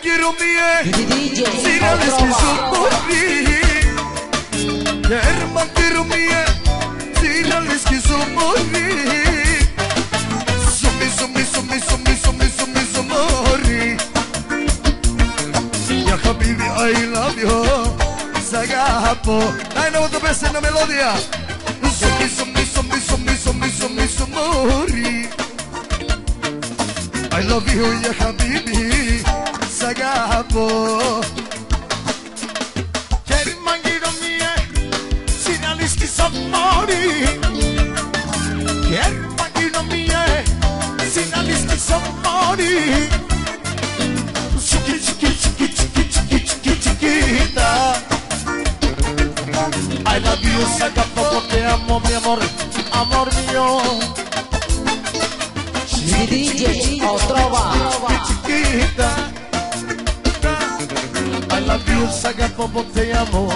girmeye Sinales mi sopori Derma girmeye Sinales ki sopori Sumi sumi sumi sumi sumi sumi Ya I love you. Zagapo I know the best in the Sumi sumi sumi sumi sumi sumi I love you ya αγαπώ Χέρι μου γύρω μία συναλίστης αμόρι Χέρι μου μία συναλίστης I love you, σ' αγαπώ, ποτέ αμό, mi amore, amor mio Mi DJ, już zagadło, bo ty ja mów.